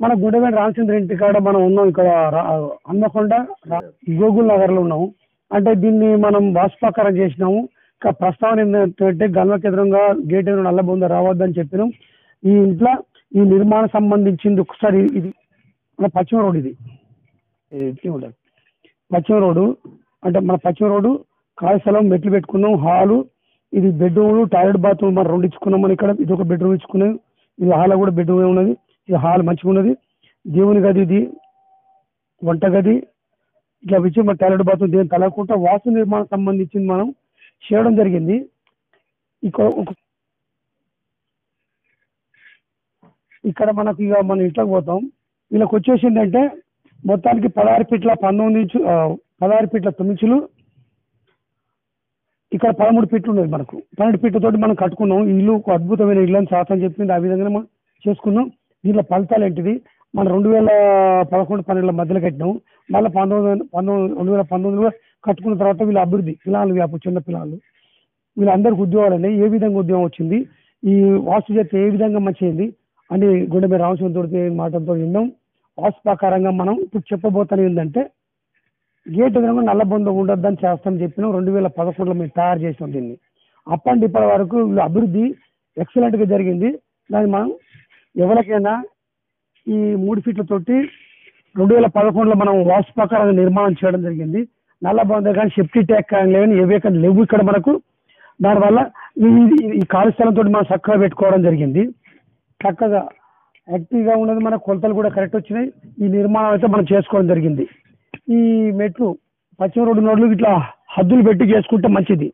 మన గుండెవేట రామచంద్ర ఇంటి కాడ మనం ఉన్నాం ఇక్కడ హన్మకొండ రా- గోగుల్ నగర్లో ఉన్నాము. అంటే దీన్ని మనం వాష్పాకారం చేసినాము. ఇంకా ప్రస్తావన ఏంటంటే గల్వకి ఎదురుగా గేట్ ఎదురు నల్ల బొంద రావద్దని చెప్పినాం. ఈ ఇంట్లో ఈ నిర్మాణం సంబంధించింది ఒకసారి ఇది మన పశ్చిమ రోడ్ ఇది. పశ్చిమ రోడ్డు అంటే మన పశ్చిమ రోడ్డు ఖాళీ స్థలం మెట్లు పెట్టుకున్నాం హాలు ఇది బెడ్రూమ్ టాయిలెట్ బాత్రూమ్ మనం రెండు ఇచ్చుకున్నాం మనం ఇక్కడ. ఇది ఒక బెడ్రూమ్ ఇచ్చుకున్నాం. ఇది హాల్ కూడా బెడ్రూమ్ ఉన్నది. హాల్ మంచిగా ఉన్నది దేవుని గది ఇది వంట గది. ఇట్లా ఇచ్చి మన టాయిలెట్ బాత్రూమ్ దేని తలకుండా వాస్తు నిర్మాణం సంబంధించింది మనం చేయడం జరిగింది. ఇక్కడ ఇక్కడ మనకి ఇక మన ఇంట్లోకి పోతాం. వీళ్ళకి వచ్చేసిందంటే మొత్తానికి పదహారు ఫీట్ల పంతొమ్మిది పదహారు ఫీట్ల తొమ్మిదిలు ఇక్కడ పదమూడు ఫీట్లు ఉన్నది మనకు. పన్నెండు ఫీట్లతోటి మనం కట్టుకున్నాం. ఇల్లు ఒక అద్భుతమైన ఇల్లు అని శాతం చెప్పింది. ఆ విధంగానే మనం చేసుకున్నాం. దీంట్లో ఫలితాలు ఏంటిది? మనం రెండు వేల పదకొండు పన్నెండుల మధ్యలో కట్టినాం. మళ్ళీ పంతొమ్మిది పంతొమ్మిది రెండు వేల పంతొమ్మిదిలో కట్టుకున్న తర్వాత వీళ్ళ అభివృద్ధి పిల్లలు వ్యాపు చిన్న పిల్లలు. వీళ్ళందరికీ ఉద్యోగాలు ఏ విధంగా ఉద్యోగం వచ్చింది? ఈ వాస్తు చేస్తే ఏ విధంగా మంచిది అని గుండె మీద రామచంద్రుడితో మాటలతో విన్నాం. వాస్తు ప్రకారంగా మనం ఇప్పుడు చెప్పబోతాను ఏంటంటే గేట్ విధంగా నల్ల బొంద ఉండొద్దని చేస్తామని చెప్పినాం. రెండు వేల పదకొండులో మేము తయారు చేసాం దీన్ని. అప్పటి ఇప్పటి వరకు వీళ్ళ అభివృద్ధి ఎక్సలెంట్గా జరిగింది. దాన్ని మనం ఎవరికైనా ఈ మూడు ఫీట్లతోటి రెండు వేల పదకొండులో మనం వాస్తు ప్రకారంగా నిర్మాణం చేయడం జరిగింది. నల్ల బాగుంది కానీ సెఫ్టీ ట్యాక్ కానీ లేవని ఏవే కానీ లేవు ఇక్కడ మనకు. దానివల్ల ఈ ఈ- ఖాళీ స్థలంతో మనం చక్కగా పెట్టుకోవడం జరిగింది. చక్కగా యాక్టివ్గా ఉన్నది మన కొలతలు కూడా కరెక్ట్ వచ్చినాయి. ఈ నిర్మాణం అయితే మనం చేసుకోవడం జరిగింది. ఈ మెట్లు పశ్చిమ రోడ్డు నోడ్లు ఇట్లా హద్దులు పెట్టి చేసుకుంటే మంచిది.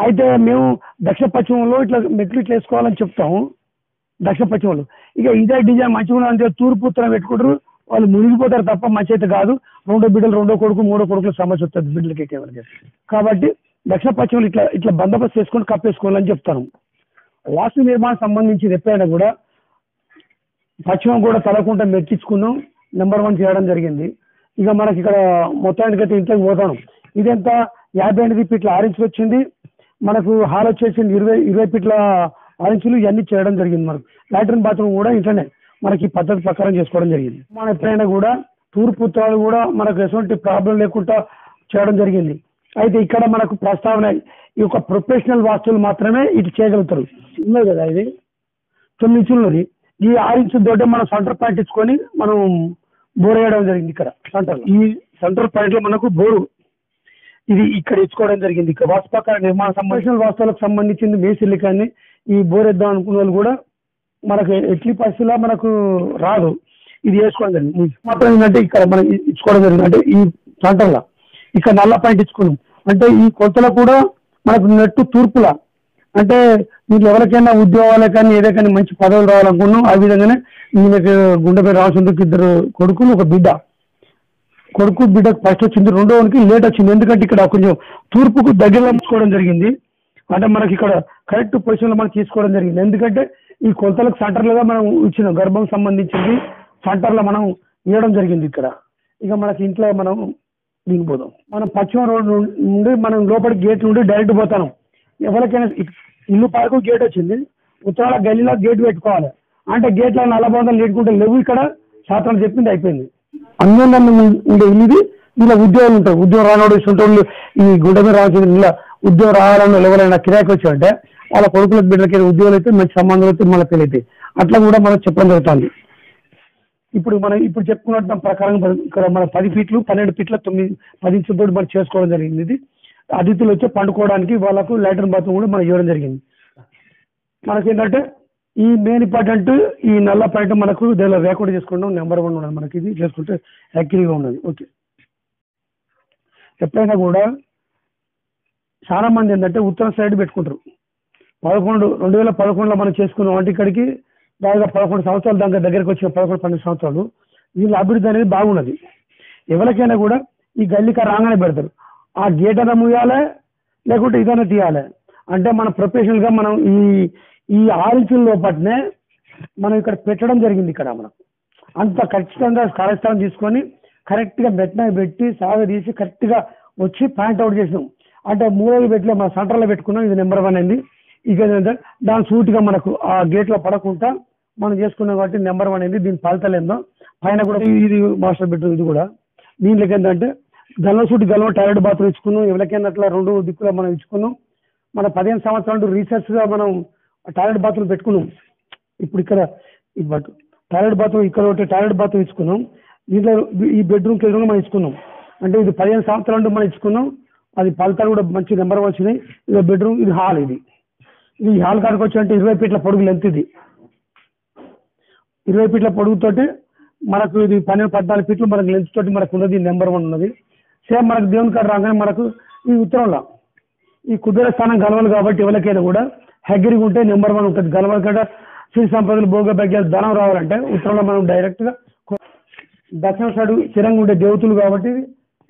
అయితే మేము దక్షిణ పశ్చిమంలో ఇట్లా మెట్లు ఇట్లా వేసుకోవాలని చెప్తాము. దక్షిణ పశ్చిమంలో ఇక ఇదే డిజైన్ మంచిగా అంటే తూర్పు ఉత్తరం పెట్టుకుంటారు. వాళ్ళు మునిగిపోతారు తప్ప మంచి అయితే కాదు. రెండో బిడ్డలు రెండో కొడుకు మూడో కొడుకుల సమస్య వస్తుంది బిడ్డలకి ఎక్కేవాళ్ళకి కాబట్టి దక్షిణ పశ్చిమలు ఇట్లా ఇట్లా బందోబస్తు చేసుకొని కప్పేసుకోవాలని చెప్తాను వాస్తు నిర్మాణం సంబంధించి ఎప్పుడైనా కూడా పశ్చిమం కూడా తలకుండా మెట్టించుకున్నాం. నెంబర్ వన్ చేయడం జరిగింది. ఇక మనకి ఇక్కడ మొత్తానికి అయితే ఇంట్లోకి పోతాను. ఇదంతా యాభై ఎనిమిది ఫీట్ల ఆరెంజ్ వచ్చింది. మనకు హాల్ వచ్చేసింది ఇరవై ఇరవై ఫీట్ల ఆరు ఇంచులు ఇవన్నీ చేయడం జరిగింది మనకు. లాట్రిన్ బాత్రూమ్ కూడా ఇంట్లోనే మనకి పద్ధతి ప్రకారం చేసుకోవడం జరిగింది. మనం ఎప్పుడైనా కూడా తూర్పు ఉత్తరాలు కూడా మనకు ఎటువంటి ప్రాబ్లం లేకుండా చేయడం జరిగింది. అయితే ఇక్కడ మనకు ప్రస్తావన ఈ యొక్క ప్రొఫెషనల్ వాస్తువులు మాత్రమే ఇది చేయగలుగుతారు. ఉన్నది కదా ఇది? తొమ్మిది ఇంచులు ఉన్నది ఈ ఆరు ఇంచుల తోటే మనం సెంటర్ పాయింట్ ఇచ్చుకొని మనం బోర్ వేయడం జరిగింది ఇక్కడ. సెంటర్ ఈ సెంటర్ పాయింట్లో మనకు బోరు ఇది ఇక్కడ ఇచ్చుకోవడం జరిగింది. ఇక్కడ నిర్మాణ సంబంధించిన వాస్తవాలకు సంబంధించింది మేసిల్లి కానీ ఈ బోరెద్దాం అనుకున్న వాళ్ళు కూడా మనకు ఎట్లి పరిస్థితుల్లో మనకు రాదు. ఇది వేసుకోవడం జరిగింది. మాత్రం ఏంటంటే ఇక్కడ మనం ఇచ్చుకోవడం జరిగింది. అంటే ఈ సెంటర్లో ఇక్కడ నల్ల పాయింట్ ఇచ్చుకున్నాం. అంటే ఈ కొలతలో కూడా మనకు నెట్టు తూర్పులా. అంటే మీకు ఎవరికైనా ఉద్యోగాలు కానీ ఏదో కానీ మంచి పదవులు రావాలనుకున్నాం ఆ విధంగానే మీకు గుండెపై రావాల్సిందుకు ఇద్దరు కొడుకులు ఒక బిడ్డ. కొడుకు బిడ్డకు ఫస్ట్ వచ్చింది రెండోవానికి లేట్ వచ్చింది. ఎందుకంటే ఇక్కడ కొంచెం తూర్పుకు దగ్గరలో ఉంచుకోవడం జరిగింది. అంటే మనకి ఇక్కడ కరెక్ట్ పొజిషన్లో మనం తీసుకోవడం జరిగింది. ఎందుకంటే ఈ కొలతలకు సెంటర్లుగా మనం ఇచ్చిన గర్భం సంబంధించింది సెంటర్లో మనం ఇవ్వడం జరిగింది ఇక్కడ. ఇక మనకి ఇంట్లో మనం దీనికి పోదాం మనం పశ్చిమ రోడ్ నుండి మనం లోపలి గేట్ నుండి డైరెక్ట్ పోతాం ఎవరికైనా ఇల్లు పార్కు గేట్ వచ్చింది. ఉత్తరాల గల్లీలో గేట్ పెట్టుకోవాలి. అంటే గేట్లో నలభై వందలు లేకుంటే లేవు ఇక్కడ. శాతం చెప్పింది అయిపోయింది. అన్యోన్యంగా ఉండే ఇది ఇలా ఉద్యోగాలు ఉంటాయి. ఉద్యోగం రానోడు ఇస్తుంటోళ్ళు ఈ గుడ్డ మీద రావాల్సింది ఇలా ఉద్యోగం రావాలని ఎవరైనా కిరాయికి వచ్చారంటే వాళ్ళ కొడుకులకు బిడ్డలకి ఉద్యోగాలు అయితే మంచి సంబంధాలు అయితే మళ్ళీ పెళ్ళైతే. అట్లా కూడా మనం చెప్పడం జరుగుతుంది. ఇప్పుడు మనం ఇప్పుడు చెప్పుకున్న ప్రకారం ఇక్కడ మన పది ఫీట్లు పన్నెండు ఫీట్ల తొమ్మిది పది ఇంచులతో మనం చేసుకోవడం జరిగింది. ఇది అతిథులు వచ్చి పండుకోవడానికి వాళ్ళకు లాట్రిన్ బాత్రూమ్ కూడా మనం ఇవ్వడం జరిగింది. మనకేంటంటే ఈ మెయిన్ ఇంపార్టెంట్ ఈ నల్ల పాయింట్ మనకు దీనిలో రేకార్డ్ చేసుకుంటాం నెంబర్ వన్ ఉన్నది మనకి ఇది. చేసుకుంటే యాక్యూరీగా ఉన్నది. ఓకే ఎప్పుడైనా కూడా చాలా మంది ఏంటంటే ఉత్తర సైడ్ పెట్టుకుంటారు. పదకొండు రెండు వేల పదకొండులో మనం చేసుకున్నాం అంటే ఇక్కడికి దాదాపు పదకొండు సంవత్సరాలు దాకా దగ్గరకు వచ్చిన పదకొండు పన్నెండు సంవత్సరాలు వీళ్ళ అభివృద్ధి అనేది బాగున్నది. ఎవరికైనా కూడా ఈ గల్లిక రాగానే పెడతారు. ఆ గేట్ అయినా ముయ్యాలి లేకుంటే ఇదైనా తీయాలి. అంటే మన ప్రొఫెషనల్గా మనం ఈ ఈ ఆరిచుల లోపట్నే మనం ఇక్కడ పెట్టడం జరిగింది ఇక్కడ మనకు అంత ఖచ్చితంగా కార్యస్థానం తీసుకొని కరెక్ట్గా మెట్న పెట్టి సాగదీసి కరెక్ట్గా వచ్చి పాయింట్ అవుట్ చేసినాం. అంటే మూడోది పెట్టలే మన సెంటర్లో పెట్టుకున్నాం. ఇది నెంబర్ వన్ అయింది. ఇక ఏంటంటే దాని సూటిగా మనకు ఆ గేట్లో పడకుండా మనం చేసుకున్నాం కాబట్టి నెంబర్ వన్ అయింది. దీని ఫలితాలు ఏందో పైన కూడా ఇది మాస్టర్ బెడ్రూమ్ ఇది కూడా. దీంట్లోకి ఏంటంటే గల్వ సూటి గల్వ టాయిలెట్ బాత్రూమ్ ఇచ్చుకున్నాం. ఎవరికైనా అట్లా రెండు దిక్కులో మనం ఇచ్చుకున్నాం. మన పదిహేను సంవత్సరాలు రీసెర్చ్గా మనం టాయిలెట్ బాత్రూమ్ పెట్టుకున్నాం. ఇప్పుడు ఇక్కడ టాయిలెట్ బాత్రూమ్ ఇక్కడ ఒకటి టాయిలెట్ బాత్రూమ్ ఇచ్చుకున్నాం. దీంట్లో ఈ బెడ్రూమ్ ఎదురుగా మనం ఇచ్చుకున్నాం. అంటే ఇది పదిహేను సంవత్సరాల నుండి మనం ఇచ్చుకున్నాం. అది ఫలితాలు కూడా మంచి నెంబర్ వచ్చినాయి. ఇది బెడ్రూమ్ ఇది హాల్ ఇది. ఇది హాల్ కాడికి వచ్చి అంటే ఇరవై ఫీట్ల పొడుగు లెంత్ ఇది. ఇరవై ఫీట్ల పొడుగుతోటి మనకు ఇది పన్నెండు పద్నాలుగు ఫీట్లు మనకు లెంత్ తోటి మనకు ఉన్నది నెంబర్ వన్ ఉన్నది. సేమ్ మనకు దేవుని కాడ రాగానే మనకు ఈ ఉత్తరంలో. ఈ కుదిర స్థానం గలవలు కాబట్టి ఎవరికైనా కూడా హెగ్గరికి ఉంటే నెంబర్ వన్ ఉంటుంది. గలవల కాడ శ్రీ సంపదలు భోగ భాగ్యాలు ధనం రావాలంటే ఉత్తరంలో మనం డైరెక్ట్గా దక్షిణ సైడ్ స్థిరంగా ఉండే దేవతలు కాబట్టి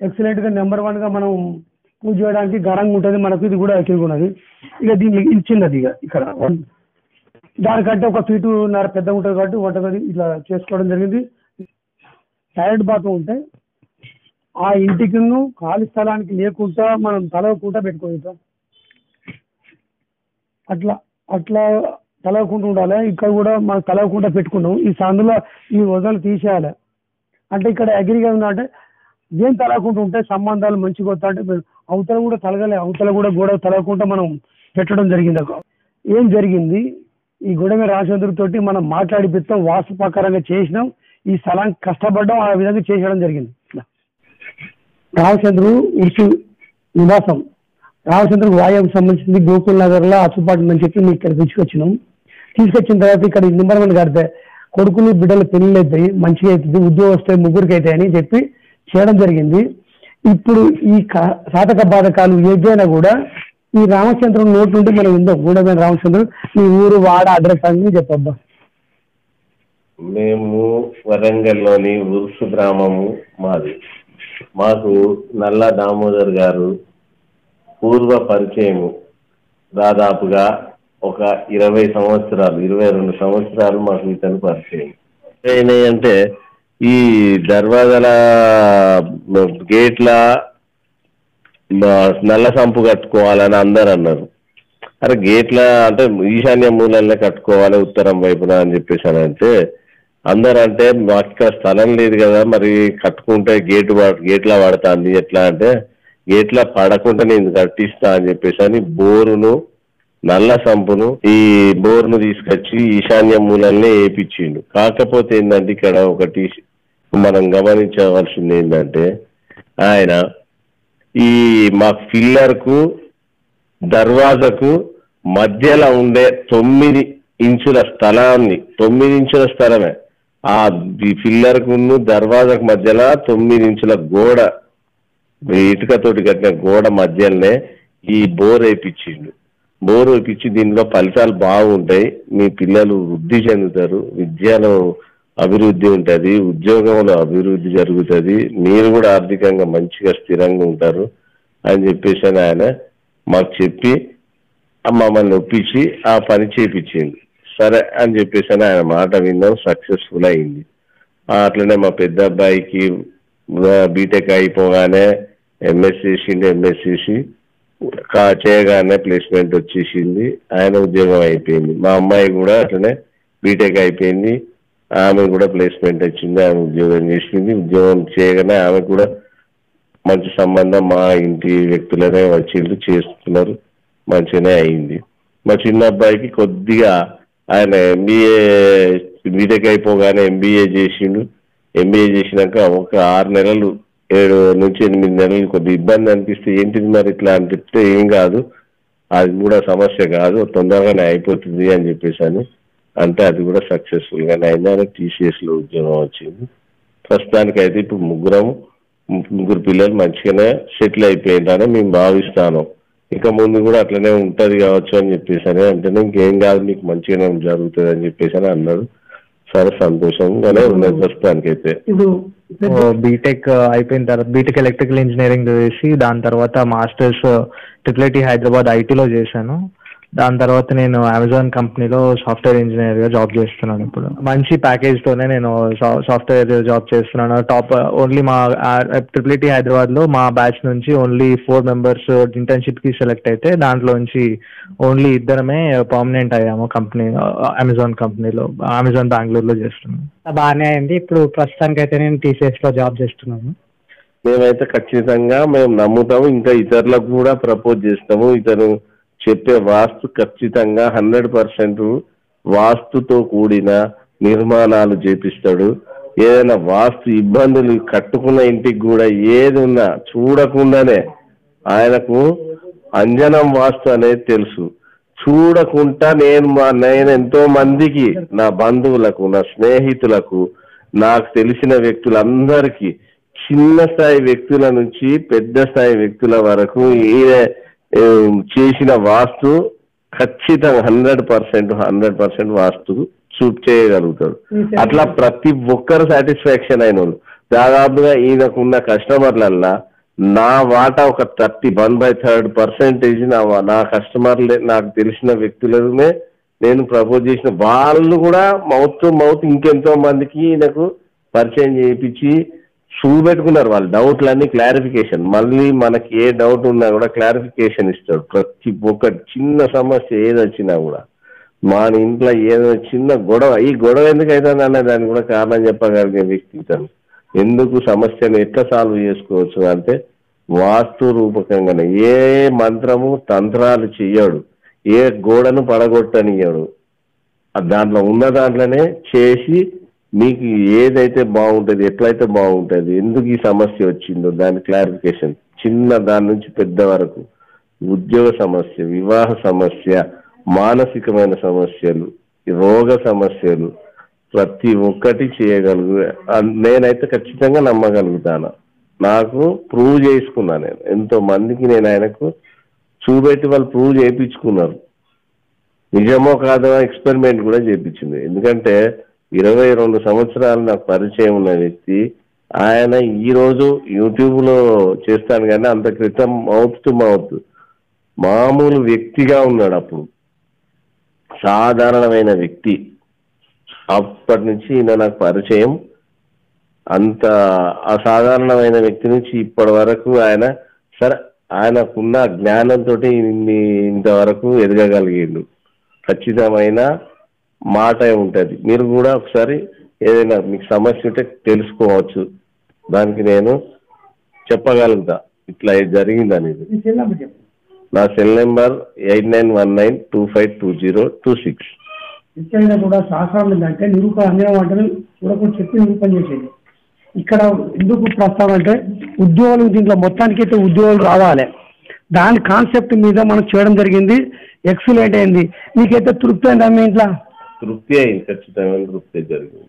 ఎక్సలెంట్గా నెంబర్ వన్గా మనం పూజ చేయడానికి ఘనంగా ఉంటుంది. మనకు ఇది కూడా ఎక్కువగా ఉన్నది. ఇక దీన్ని ఇచ్చింది ఇక ఇక్కడ. దానికంటే ఒక ఫీటు నర పెద్ద ఉంటుంది కాబట్టి వంటగది ఇట్లా చేసుకోవడం జరిగింది. టాయిలెట్ బాత్రూమ్ ఉంటే ఆ ఇంటికి ఖాళీ స్థలానికి లేకుండా మనం తలవకుండా పెట్టుకుంటాం అట్లా అట్లా తలవకుండా ఉండాలి? ఇక్కడ కూడా మనం తలవకుండా పెట్టుకున్నాం. ఈ సందులో ఈ వదలు తీసేయాలి. అంటే ఇక్కడ అగ్రిగా ఉందంటే ఏం తలగకుండా ఉంటే సంబంధాలు మంచిగా వస్తా అంటే అవతల కూడా తలగలే అవతల కూడా గోడ తలగకుండా మనం పెట్టడం జరిగింది అక్క. ఏం జరిగింది? ఈ గొడవ రాజచంద్రుతోటి మనం మాట్లాడిపిస్తాం వాస్తు ప్రకారంగా చేసినాం ఈ స్థలానికి కష్టపడ్డాం ఆ విధంగా చేసేయడం జరిగింది. రామచంద్రు ఉర్సు నివాసం. రామచంద్ర వాయువుకు సంబంధించింది గోకుల్ నగర్లో అచ్చుపాటు అని చెప్పి మీకు ఇక్కడ తీసుకొచ్చినాం. తీసుకొచ్చిన తర్వాత ఇక్కడ నెంబర్ వన్ కడితే కొడుకులు బిడ్డలు పెళ్ళి అవుతాయి మంచిగా అవుతుంది ఉద్యోగం వస్తాయి ముగ్గురికి అవుతాయి అని చెప్పి చేయడం జరిగింది. ఇప్పుడు ఈ క- సాధక బాధకాలు ఏదైనా కూడా ఈ రామచంద్రం నోటి నుండి మనం ఉందాం గూడమైన రామచంద్రం మీ ఊరు వాడ అడ్రస్ అని చెప్పబ్బా. మేము వరంగల్లోని ఉరుసు గ్రామము మాది. మాకు నల్ల దామోదర్ గారు పూర్వ పరిచయము. దాదాపుగా ఒక ఇరవై సంవత్సరాలు ఇరవై రెండు సంవత్సరాలు మాకు ఇతను పరిచయం. ఏమైనాయి అంటే ఈ దర్వాజల గేట్ల నల్ల సంపు కట్టుకోవాలని అందరు అన్నారు. అరే గేట్ల అంటే ఈశాన్య మూలల్లో కట్టుకోవాలి ఉత్తరం వైపున అని చెప్పేసి అని అంటే అందరూ అంటే మాకు ఇక్కడ స్థలం లేదు కదా మరి కట్టుకుంటే గేటు గేట్లా పడుతుంది ఎట్లా అంటే ఎట్లా పడకుండా నేను కట్టిస్తా అని చెప్పేసి అని బోరును నల్ల సంపును ఈ బోర్ను తీసుకొచ్చి ఈశాన్య మూలల్నే వేపించిండు కాకపోతే ఏంటంటే ఇక్కడ ఒకటి మనం గమనించవలసింది ఏంటంటే ఆయన ఈ మా ఫిల్లర్కు దర్వాజకు మధ్యలో ఉండే తొమ్మిది ఇంచుల స్థలాన్ని తొమ్మిది ఇంచుల స్థలమే. ఆ ఫిల్లర్కు దర్వాజకు మధ్యలో తొమ్మిది ఇంచుల గోడ ఇటుకతోటి కట్టిన గోడ మధ్యలోనే ఈ బోర్ వేయించిండు బోర్ వేయించి దీనిలో ఫలితాలు బాగుంటాయి. మీ పిల్లలు వృద్ధి చెందుతారు. విద్యలో అభివృద్ధి ఉంటుంది. ఉద్యోగంలో అభివృద్ధి జరుగుతుంది. మీరు కూడా ఆర్థికంగా మంచిగా స్థిరంగా ఉంటారు అని చెప్పేసి అని ఆయన మాకు చెప్పి మమ్మల్ని ఒప్పించి ఆ పని చేపించింది సరే అని చెప్పేసి అని ఆయన మాట విన్నాం. సక్సెస్ఫుల్ అయింది. అట్లనే మా పెద్ద అబ్బాయికి బీటెక్ అయిపోగానే ఎంఎస్ చేసిండు ఎంఎస్ చేసి కా- చేయగానే ప్లేస్మెంట్ వచ్చేసింది. ఆయన ఉద్యోగం అయిపోయింది. మా అమ్మాయి కూడా అట్లనే బీటెక్ అయిపోయింది. ఆమె కూడా ప్లేస్మెంట్ వచ్చింది ఆమె ఉద్యోగం చేసింది. ఉద్యోగం చేయగానే ఆమె కూడా మంచి సంబంధం మా ఇంటి వ్యక్తులనే వచ్చిండ్రు చేస్తున్నారు. మంచిగానే అయింది. మా చిన్న అబ్బాయికి కొద్దిగా ఆయన ఎంబీఏ బీటెక్ అయిపోగానే ఎంబీఏ చేసిండు. ఎంబీఏ చేసినాక ఒక ఆరు నెలలు ఏడు నుంచి ఎనిమిది నెలలు కొద్ది ఇబ్బంది అనిపిస్తే ఏంటిది మరి ఇట్లా అని చెప్తే ఏం కాదు. అది కూడా సమస్య కాదు తొందరగానే అయిపోతుంది అని చెప్పేసి అని. అంటే అది కూడా సక్సెస్ఫుల్ గానే అయింది. టీసీఎస్లో ఉద్యోగం వచ్చింది. ప్రస్తుతానికి అయితే ఇప్పుడు ముగ్గురం ముగ్గురు పిల్లలు మంచిగానే సెటిల్ అయిపోయిందని మేము భావిస్తాను. ఇంకా ముందు కూడా అట్లనే ఉంటది కావచ్చు అని చెప్పేసి అని. అంటే ఇంకేం కాదు మీకు మంచిగానే జరుగుతుంది అని చెప్పేసి అని అన్నాడు సరే సంతోషంగానే ఉన్నది ప్రస్తుతానికి అయితే ఇప్పుడు బీటెక్ అయిపోయిన తర్వాత బీటెక్ ఎలక్ట్రికల్ ఇంజనీరింగ్ చేసి దాని తర్వాత మాస్టర్స్ ట్రిపుల్ ఐటీ హైదరాబాద్ ఐటీలో చేశాను. దాని తర్వాత నేను అమెజాన్ కంపెనీలో సాఫ్ట్వేర్ ఇంజనీర్గా జాబ్ చేస్తున్నాను ఇప్పుడు. మంచి ప్యాకేజ్ తోనే నేను సాఫ్ట్వేర్ జాబ్ చేస్తున్నాను. టాప్ ఓన్లీ మా ట్రిపుల్ హైదరాబాద్లో మా బ్యాచ్ నుంచి ఓన్లీ ఫోర్ మెంబర్స్ ఇంటర్న్షిప్కి సెలెక్ట్ అయితే దాంట్లో నుంచి ఓన్లీ ఇద్దరమే పర్మనెంట్ అయ్యాము కంపెనీ అమెజాన్ కంపెనీలో అమెజాన్ బెంగళూరులో చేస్తున్నాను. బాగానే అయింది. ఇప్పుడు ప్రస్తుతానికి అయితే నేను టీసీఎస్లో జాబ్ చేస్తున్నాను. మేమైతే ఖచ్చితంగా మేము నమ్ముతాము. ఇంకా ఇతరులకు కూడా ప్రపోజ్ చేస్తాము. ఇతను చెప్పే వాస్తు ఖచ్చితంగా హండ్రెడ్ పర్సెంట్ వాస్తుతో కూడిన నిర్మాణాలు చేపిస్తాడు. ఏదైనా వాస్తు ఇబ్బందులు కట్టుకున్న ఇంటికి కూడా ఏది ఉన్నా చూడకుండానే ఆయనకు అంజనం వాస్తు అనేది తెలుసు. చూడకుండా నేను మా నేను ఎంతో మందికి నా బంధువులకు నా స్నేహితులకు నాకు తెలిసిన వ్యక్తులందరికీ చిన్న స్థాయి వ్యక్తుల నుంచి పెద్ద స్థాయి వ్యక్తుల వరకు ఈయన ఏ, చేసిన వాస్తు ఖచ్చితంగా hundred percent hundred percent vastu చూప్ చేయగలుగుతాడు. అట్లా ప్రతి ఒక్కరు సాటిస్ఫాక్షన్ అయిన వాళ్ళు దాదాపుగా ఈయనకున్న కస్టమర్లల్లా నా వాటా ఒక thirty one by third percentage నా నా కస్టమర్లే నాకు తెలిసిన వ్యక్తులనే నేను ప్రపోజ్ చేసిన. వాళ్ళు కూడా మౌత్ టు మౌత్ ఇంకెంతో మందికి ఈయనకు పరిచయం చేయించి చూపెట్టుకున్నారు వాళ్ళు డౌట్లన్నీ క్లారిఫికేషన్. మళ్ళీ మనకి ఏ డౌట్ ఉన్నా కూడా క్లారిఫికేషన్ ఇస్తాడు ప్రతి ఒక్క చిన్న సమస్య ఏది వచ్చినా కూడా. మా ఇంట్లో ఏదో చిన్న గొడవ ఈ గొడవ ఎందుకు అవుతుంది అనే దానికి కూడా కారణం చెప్పగలిగే వ్యక్తి ఇతను. ఎందుకు సమస్యను ఎట్లా సాల్వ్ చేసుకోవచ్చు అంటే వాస్తు రూపకంగానే. ఏ మంత్రము తంత్రాలు చెయ్యడు. ఏ గోడను పడగొట్టనియడు. దాంట్లో ఉన్న దాంట్లోనే చేసి మీకు ఏదైతే బాగుంటుంది ఎట్లయితే బాగుంటుంది ఎందుకు ఈ సమస్య వచ్చిందో దాని క్లారిఫికేషన్ చిన్న దాని నుంచి పెద్ద వరకు. ఉద్యోగ సమస్య వివాహ సమస్య మానసికమైన సమస్యలు రోగ సమస్యలు ప్రతి ఒక్కటి చేయగలుగు అన్- నేనైతే ఖచ్చితంగా నమ్మగలుగుతాను. నాకు ప్రూవ్ చేసుకున్నా నేను. ఎంతో మందికి నేను ఆయనకు చూపెట్టి వాళ్ళు ప్రూవ్ చేయించుకున్నారు. నిజమో కాదో ఎక్స్పెరిమెంట్ కూడా చేయించింది. ఎందుకంటే ఇరవై రెండు సంవత్సరాలు నాకు పరిచయం ఉన్న వ్యక్తి ఆయన ఈ రోజు యూట్యూబ్లో చేస్తాను కానీ అంత క్రితం మౌత్ టు మౌత్ మామూలు వ్యక్తిగా ఉన్నాడు అప్పుడు. సాధారణమైన వ్యక్తి. అప్పటి నుంచి ఈయన నాకు పరిచయం. అంత అసాధారణమైన వ్యక్తి నుంచి ఇప్పటి వరకు ఆయన సరే ఆయనకున్న జ్ఞానంతో ఇంతవరకు ఎదగగలిగిండు. ఖచ్చితమైన మాట ఉంటది మీరు కూడా ఒకసారి ఏదైనా మీకు సమస్య ఉంటే తెలుసుకోవచ్చు. దానికి నేను చెప్పగలుగుతా. ఇట్లా జరిగింది అనేది. నా cell number eight nine one nine two five two zero two six. నిత్యంగా కూడా శాస్త్రం ఏంటంటే వాటిని చూడకుండా చెప్పి నిరూపణ చేసేది. ఇక్కడ ఎందుకు ప్రస్తావన అంటే ఉద్యోగులు దీంట్లో మొత్తానికి అయితే ఉద్యోగులు రావాలి. దాని కాన్సెప్ట్ మీద మనం చేయడం జరిగింది. ఎక్సలెంట్ అయింది. నీకైతే తృప్తి అయిందా మీ ఇంట్లో? తృప్తి అయింది ఖచ్చితమైన తృప్తి జరిగింది.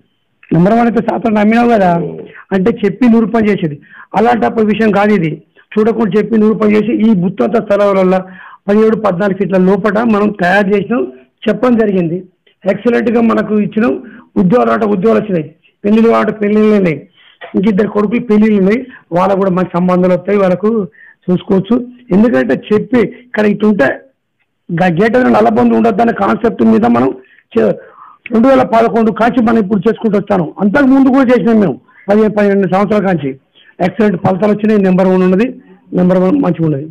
నెంబర్ వన్ అయితే శాస్త్రం నమ్మినావు కదా? అంటే చెప్పి నిరూపణ చేసేది. అలాంటప్పుడు విషయం కాదు ఇది. చూడకుండా చెప్పి నిరూపణ చేసి ఈ బుత్తంత స్థలం వల్ల పదిహేడు పద్నాలుగు ఫీట్ల లోపల మనం తయారు చేసినాం. చెప్పడం జరిగింది. ఎక్సలెంట్గా మనకు ఇచ్చిన. ఉద్యోగాలు అంటే ఉద్యోగాలు వచ్చినాయి. పెళ్ళిళ్ళు అంటే పెళ్ళిళ్ళు ఉన్నాయి. ఇంకిద్దరు కొడుకులు పెళ్ళిళ్ళు ఉన్నాయి. వాళ్ళకు కూడా మంచి సంబంధాలు వస్తాయి. వాళ్ళకు చూసుకోవచ్చు. ఎందుకంటే చెప్పి ఇక్కడ ఇటుంటే గేట్ నల్లబందు ఉండొద్దు అనే కాన్సెప్ట్ మీద మనం రెండు వేల పదకొండు కాంచి మనం ఇప్పుడు చేసుకుంటూ వచ్చాను. అంతకు ముందు కూడా చేసినాం మేము. పదిహేను పన్నెండు సంవత్సరాల కాంచి. ఎక్సలెంట్ ఫలితాలు వచ్చినాయి. నెంబర్ వన్ ఉన్నది. నెంబర్ వన్ మంచిగా ఉన్నది